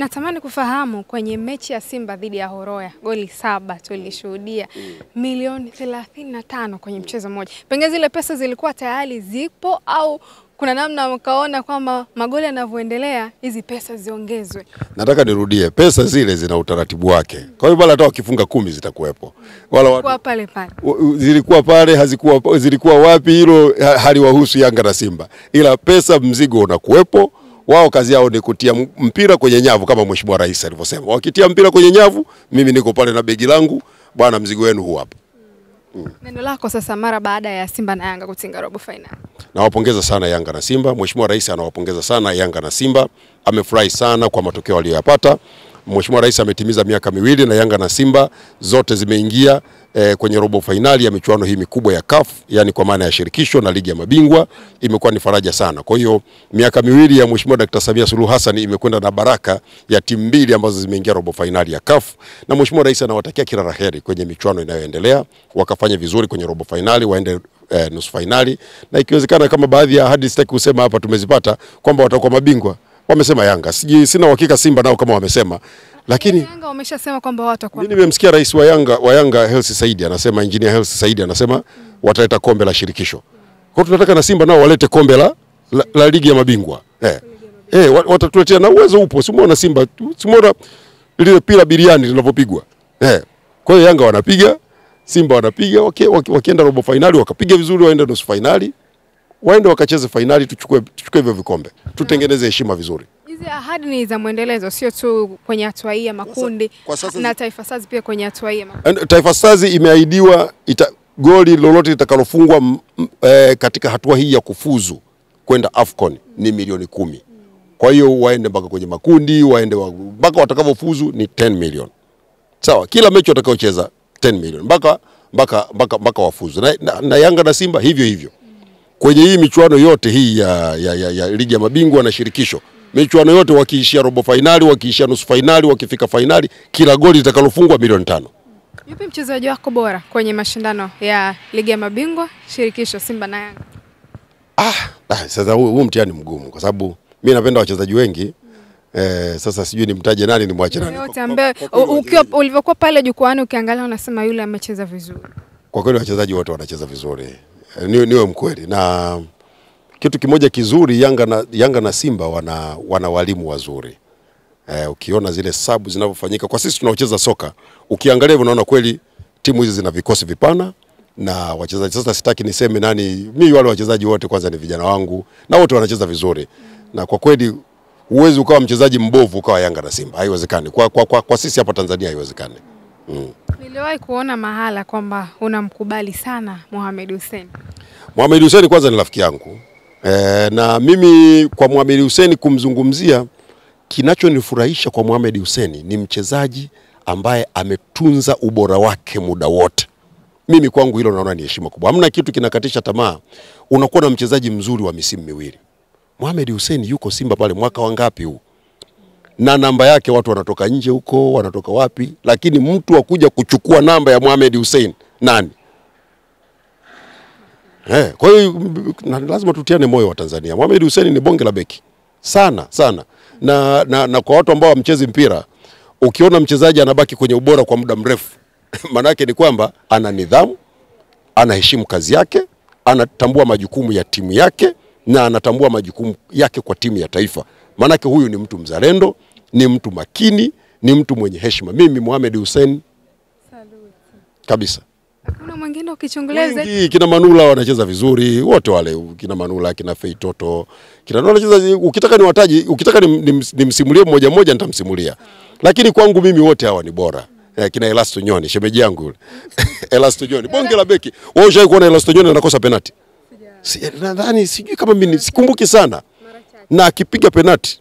Natamani kufahamu kwenye mechi ya Simba dhidi ya Horoya goli saba tulishuhudia milioni thelathini na tano kwenye mchezo mmoja. Pengine zile pesa zilikuwa tayari zipo au kuna namna mkaona kwamba magoli yanavyoendelea hizi pesa ziongezwe? Nataka nirudie, pesa zile zina utaratibu wake. Kwa hiyo bala hata wakifunga kumi zitakuwepo, wala watu pale pale. zilikuwa pale hazikuwa, zilikuwa wapi, hilo haliwahusu Yanga na Simba, ila pesa mzigo unakuwepo. Wao kazi yao ni kutia mpira kwenye nyavu kama Mheshimiwa Rais alivyosema. Wakitia mpira kwenye nyavu, mimi niko pale na begi langu, bwana, mzigo wenu huu hapa. Neno lako sasa mara baada ya Simba na Yanga kutinga robo fainali. Nawapongeza sana Yanga na Simba. Mheshimiwa Rais anawapongeza sana Yanga na Simba, amefurahi sana kwa matokeo aliyoyapata. Mheshimiwa Rais ametimiza miaka miwili na Yanga na Simba zote zimeingia e, kwenye robo fainali ya michuano hii mikubwa ya CAF, yani kwa maana ya shirikisho na ligi ya mabingwa. Imekuwa ni faraja sana. Kwa hiyo miaka miwili ya Mheshimiwa Dkt. Samia Suluhu Hassan imekwenda na baraka ya timu mbili ambazo zimeingia robo fainali ya CAF, na Mheshimiwa Rais anawatakia kila la heri kwenye michuano inayoendelea, wakafanya vizuri kwenye robo fainali, waende eh, nusu fainali na ikiwezekana kama baadhi ya ahadi sitaki kusema hapa tumezipata kwamba watakuwa mabingwa. Wamesema Yanga, sijui, sina uhakika Simba nao kama wamesema, lakini Yanga wameshasema kwamba watakuwa mimi nimemsikia rais wa Yanga wa Yanga Hersi Saidi anasema, engineer Hersi Saidi anasema wataleta kombe la shirikisho. Kwa tunataka na Simba nao walete kombe la, la, la ligi ya mabingwa eh. Eh, watatuletea na uwezo upo, Si umeona Simba, si umeona lile pila biriani linavyopigwa eh. Kwa hiyo Yanga wanapiga, Simba wanapiga, wake, wake, wakienda robo fainali wakapiga vizuri, waende nusu fainali, waende wakacheze fainali, tuchukue tuchukue hivyo vikombe, tutengeneze heshima vizuri. Hizi ahadi ni za mwendelezo, sio tu kwenye hatua hii ya makundi sasa na Taifa Stars pia kwenye hatua hii ya makundi. Taifa Stars imeahidiwa ita, goli lolote litakalofungwa eh, katika hatua hii ya kufuzu kwenda AFCON ni milioni kumi. Kwa hiyo waende mpaka kwenye makundi, waende wa- mpaka watakavyofuzu ni 10 milioni. Sawa, kila mechi watakaocheza 10 milioni mpaka mpaka mpaka mpaka wafuzu. Na, na, na Yanga na Simba hivyo hivyo. Kwenye hii michuano yote hii ya, ya, ya, ya ligi ya mabingwa na shirikisho michuano yote wakiishia robo fainali, wakiishia nusu fainali, wakifika fainali, kila goli litakalofungwa milioni tano. Yupi mchezaji wako bora kwenye mashindano ya ligi ya mabingwa shirikisho Simba na Yanga? Ah, ah, sasa huu, huu mtihani mgumu kwa sababu mimi napenda wachezaji wengi eh, sasa sijui nimtaje nani nimwache nani. Yote ambaye ukiwa wachezaji- ulivyokuwa pale jukwaani ukiangalia unasema yule amecheza vizuri. Kwa kweli wachezaji wote wanacheza vizuri Ni, niwe, niwe mkweli na kitu kimoja kizuri Yanga na, Yanga na Simba wana, wana walimu wazuri eh, ukiona zile sabu zinavyofanyika kwa sisi tunaocheza soka, ukiangalia hivyo unaona kweli timu hizi zina vikosi vipana na wachezaji. Sasa sitaki niseme nani, mimi wale wachezaji wote kwanza ni vijana wangu na wote wanacheza vizuri, na kwa kweli huwezi ukawa mchezaji mbovu ukawa Yanga na Simba, haiwezekani. Kwa, kwa, kwa, kwa sisi hapa Tanzania haiwezekani. Mm. Niliwahi kuona mahala kwamba unamkubali sana Mohamed Hussein. Mohamed Hussein kwanza ni rafiki yangu e, na mimi kwa Mohamed Hussein kumzungumzia, kinachonifurahisha kwa Mohamed Hussein ni mchezaji ambaye ametunza ubora wake muda wote. Mimi kwangu hilo naona ni heshima kubwa. Hamna kitu kinakatisha tamaa, unakuwa na mchezaji mzuri wa misimu miwili. Mohamed Hussein yuko Simba pale mwaka wangapi huu? na namba yake watu wanatoka nje huko, wanatoka wapi, lakini mtu wa kuchukua namba ya Mohamed Hussein nani? Eh, kwa hiyo lazima tutiane moyo wa Tanzania. Mohamed Hussein ni bonge la beki sana sana, na, na, na kwa watu ambao wamchezi mpira, ukiona mchezaji anabaki kwenye ubora kwa muda mrefu maanake ni kwamba ana nidhamu, anaheshimu kazi yake, anatambua majukumu ya timu yake na anatambua majukumu yake kwa timu ya taifa. Maanake huyu ni mtu mzalendo, ni mtu makini, ni mtu mwenye heshima. Mimi Mohamed Hussein kabisa. Hakuna mwingine ukichungulia zaidi. Kina Manula wanacheza vizuri, wote wale kina Manula, kina Fei Toto, kina wanacheza. Ukitaka niwataji, ukitaka nim- nim- nimsimulie mmoja mmoja nitamsimulia, lakini kwangu mimi wote hawa ni bora. Eh, kina Elasto Nyoni, shemeji yangu yule Elasto Nyoni, bonge la beki. Wewe ushawahi kuona Elasto Nyoni anakosa penati? Si, nadhani sijui kama mimi sikumbuki sana, na akipiga penati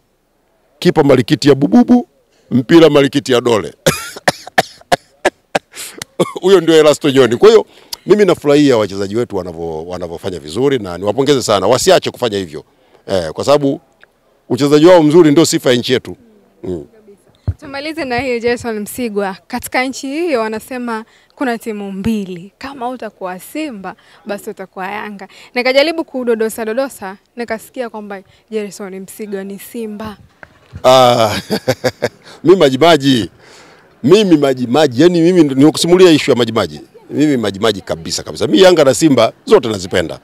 kipa malikiti ya bububu, mpira malikiti ya dole huyo ndio Erasto Nyoni. Kwa hiyo mimi nafurahia wachezaji wetu wanavyo wanavyofanya vizuri na niwapongeze sana, wasiache kufanya hivyo eh, kwa sababu uchezaji wao mzuri ndio sifa ya nchi yetu mm. Tumalize na hiyo Jason Msigwa. Katika nchi hiyo wanasema kuna timu mbili, kama utakuwa Simba basi utakuwa Yanga. Nikajaribu kudodosa dodosa, nikasikia kwamba Jerison Msigwa ni Simba. Ah, mimi majimaji mimi majimaji yani mimi nikusimulia ishu ya majimaji mimi majimaji kabisa kabisa. Mi yanga na simba zote nazipenda.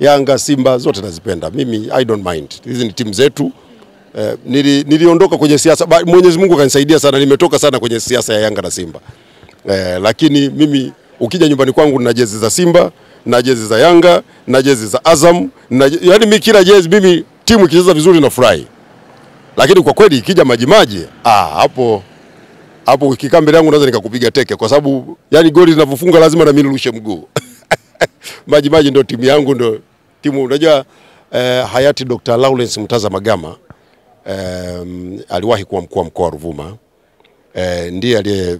Yanga simba zote nazipenda. Mimi i don't mind. Hizi ni timu zetu. Eh, nili, niliondoka kwenye siasa. Mwenyezi mungu akanisaidia sana. Nimetoka sana kwenye siasa ya yanga na simba eh, lakini mimi ukija nyumbani kwangu na jezi za simba na jezi za yanga na jezi za azam na, yani mimi kila jezi mimi timu ikicheza vizuri nafurahi lakini kwa kweli ikija majimaji ah, hapo hapo ukikaa mbele yangu naweza nikakupiga teke kwa sababu yani goli linavyofunga lazima na mimi nirushe mguu maji maji ndio timu yangu ndio timu unajua eh, hayati Dr. Lawrence Mtaza Magama eh, aliwahi kuwa mkuu wa mkoa wa Ruvuma eh, ndiye aliye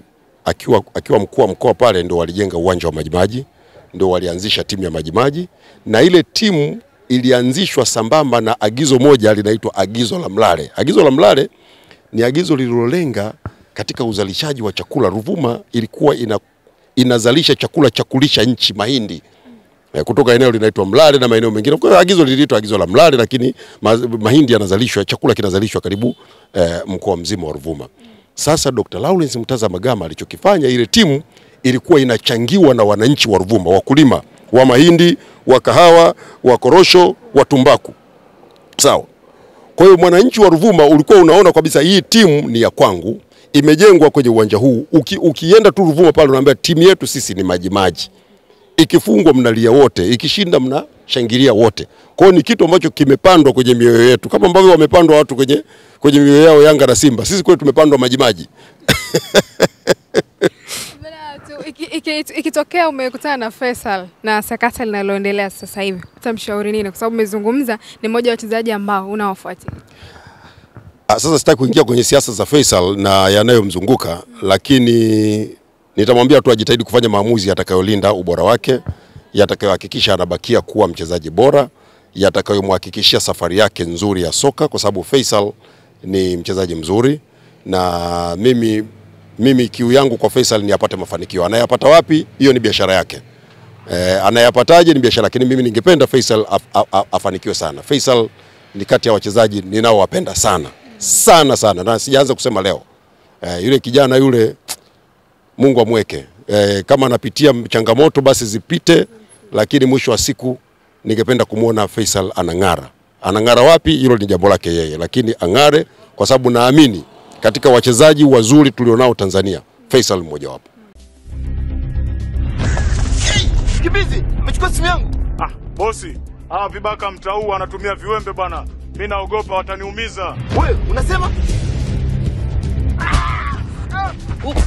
akiwa, akiwa mkuu wa mkoa pale ndo walijenga uwanja wa Majimaji, ndo walianzisha timu ya Majimaji, na ile timu ilianzishwa sambamba na agizo moja linaitwa agizo la Mlale. Agizo la Mlale ni agizo lililolenga katika uzalishaji wa chakula. Ruvuma ilikuwa ina, inazalisha chakula cha kulisha nchi, mahindi eh, kutoka eneo linaitwa Mlale na maeneo mengine. Kwa agizo liliitwa agizo la Mlale, lakini ma, mahindi yanazalishwa, chakula kinazalishwa karibu eh, mkoa mzima wa Ruvuma. Sasa Dr. Lawrence Mtaza Magama alichokifanya, ile timu ilikuwa inachangiwa na wananchi wa Ruvuma, wakulima wa mahindi, wa kahawa, wa korosho, wa tumbaku. Sawa. Kwa hiyo mwananchi wa Ruvuma ulikuwa unaona kabisa hii timu ni ya kwangu, imejengwa kwenye uwanja huu. Uki, ukienda tu Ruvuma pale unaambia timu yetu sisi ni Majimaji ikifungwa mnalia wote, ikishinda mnashangilia wote. Kwa hiyo ni kitu ambacho kimepandwa kwenye mioyo yetu, kama ambavyo wamepandwa watu kwenye kwenye mioyo yao Yanga na Simba. Sisi kwetu tumepandwa Majimaji. ikitokea iki- iki- umekutana na Faisal na sakata linaloendelea sasa hivi, utamshauri nini? Kwa sababu umezungumza ni mmoja wa wachezaji ambao unawafuatia. Ah, Sasa sitaki kuingia kwenye siasa za Faisal na yanayomzunguka, lakini nitamwambia tu ajitahidi kufanya maamuzi atakayolinda ubora wake, yatakayohakikisha anabakia kuwa mchezaji bora, yatakayomhakikishia safari yake nzuri ya soka, kwa sababu Faisal ni mchezaji mzuri na mimi, mimi kiu yangu kwa Faisal ni apate mafanikio. Anayapata wapi? Hiyo ni biashara yake. Eh, anayapataje ni biashara, lakini mimi ningependa Faisal af, af, af, afanikiwe sana. Faisal ni kati ya wachezaji ninaowapenda sana sana sana, na sijaanza kusema leo. Eh, yule kijana yule, Mungu amweke. Eh, kama anapitia changamoto basi zipite, lakini mwisho wa siku ningependa kumwona Faisal anang'ara. Anang'ara wapi? Hilo ni jambo lake yeye, lakini ang'are, kwa sababu naamini katika wachezaji wazuri tulionao Tanzania, Faisal mmoja wapo. Kibizi, umechukua simu yangu. Ah, bosi, hawa vibaka mtau anatumia viwembe bwana. Mi naogopa wataniumiza. Wewe unasema? ah, ah, bosi,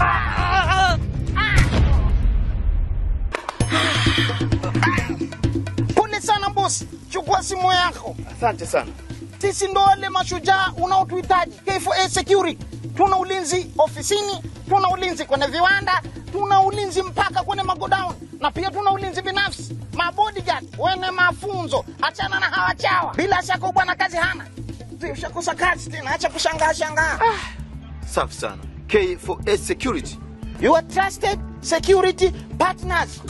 chukua simu yako. Asante sana. Sisi ndo wale mashujaa unaotuhitaji. K4A Security, tuna ulinzi ofisini, tuna ulinzi kwenye viwanda, tuna ulinzi mpaka kwenye magodown, na pia tuna ulinzi binafsi, mabodyguard wene mafunzo. Achana na hawa chawa, bila shaka bwana kazi hana. Ushakosa kazi tena, acha kushangaa shangaa. Safi sana. K4A Security. Your trusted security partners.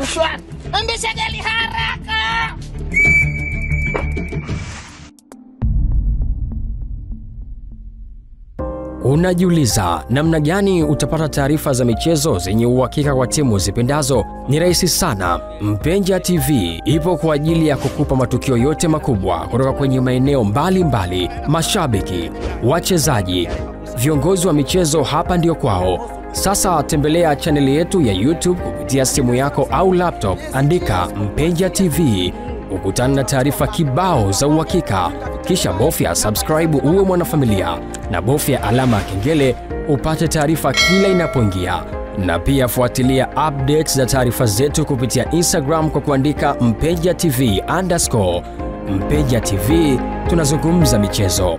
Gari haraka. Unajiuliza namna gani utapata taarifa za michezo zenye uhakika kwa timu zipendazo? Ni rahisi sana. Mpenja TV ipo kwa ajili ya kukupa matukio yote makubwa kutoka kwenye maeneo mbalimbali, mashabiki, wachezaji, viongozi wa michezo. Hapa ndio kwao. Sasa tembelea chaneli yetu ya YouTube kupitia simu yako au laptop, andika Mpenja TV ukutana na taarifa kibao za uhakika, kisha bofya subscribe uwe mwanafamilia na bofya alama ya kengele upate taarifa kila inapoingia, na pia fuatilia updates za taarifa zetu kupitia Instagram kwa kuandika Mpenja TV underscore. Mpenja TV tunazungumza michezo.